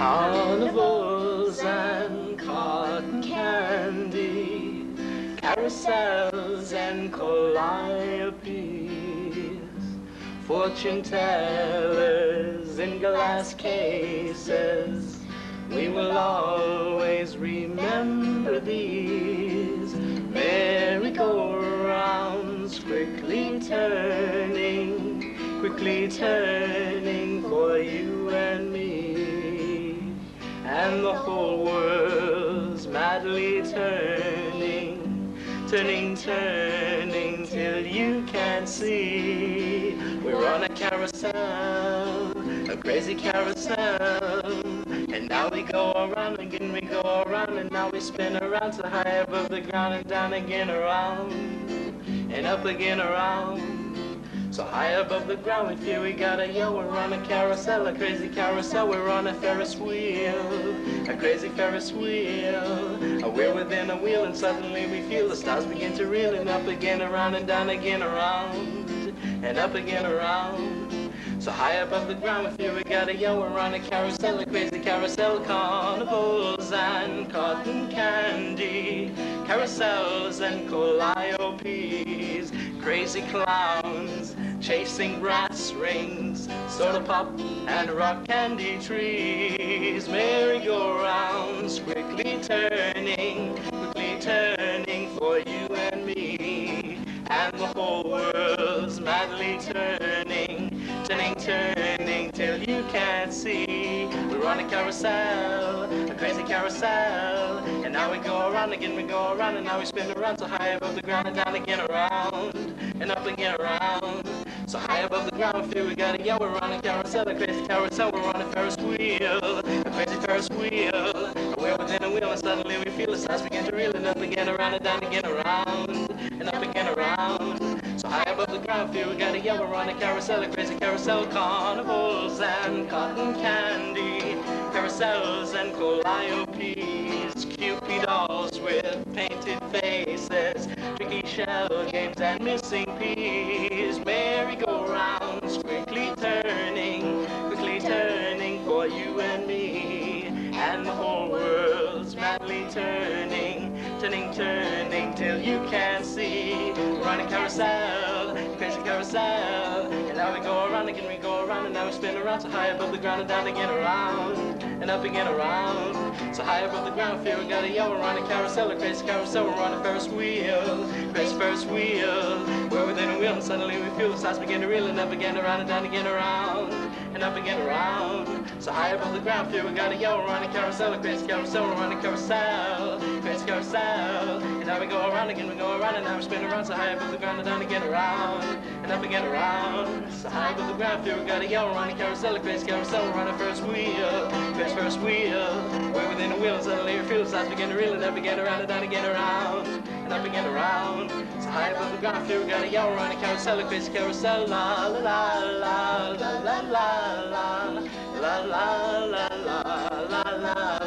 Carnivals and cotton candy, carousels and calliopes, fortune tellers in glass cases. We will always remember these merry-go-rounds quickly turning, quickly turning And the whole world's madly turning, turning, turning till you can't see. We're on a carousel, a crazy carousel. And now we go around again, we go around, and now we spin around so high above the ground and down again around, and up again around. So high above the ground we feel we got a yo, we're on a carousel, a crazy carousel, we're on a Ferris wheel, a crazy Ferris wheel. We're within a wheel and suddenly we feel the stars begin to reel and up again around and down again around, and up again around. So high above the ground we feel we got a yo, we're on a carousel, a crazy carousel, carnivals and cotton candy, carousels and calliopes, crazy clowns chasing brass rings, soda pop and rock candy trees, merry-go-rounds quickly turning, quickly turning for you and me, and the whole world's madly turning turning, turning till you can't see. We're on a carousel, a crazy carousel. And now we go around again, we go around, and now we spin around so high above the ground and down again around, and up again around. So high above the ground, feel we gotta yell. We're on a carousel, a crazy carousel. We're on a Ferris wheel, a crazy Ferris wheel. We're within a wheel, and suddenly we feel the stars begin to reel, and up again around and down again around, and up again around. So high above the ground, feel we gotta yell. We're on a carousel, a crazy carousel, carnivals and cotton candy, carousels and calliopes, Cupid dolls with painted faces, tricky shell games and missing peas, and the whole world's madly turning, turning, turning till you can't see. On a carousel, crazy carousel, and now we go around again, we go around, and now we spin around so high above the ground and down again around, and up again around. So high above the ground, feel we got a yo, we're on a carousel, a crazy carousel, we're on a Ferris wheel, crazy Ferris wheel. We're within a wheel, and suddenly we feel the stars begin to reel, and up again around and down again around, and up again around. So high above the ground, feel we got a yo, we're on a carousel, a crazy carousel, on a carousel, crazy carousel. And now we go around again, we go around, and now we spin around so high above the ground and down again around, and up again around. So high above the ground, feel we got a yo, we're on a carousel, a crazy carousel, on a Ferris wheel, crazy Ferris wheel. We're within a wheel, and suddenly we feel the stars begin to reel, and up again around and down again around, and up again around. So high above the ground, we got a we're on a carousel, a crazy carousel, la la la la la la la la la la la la la la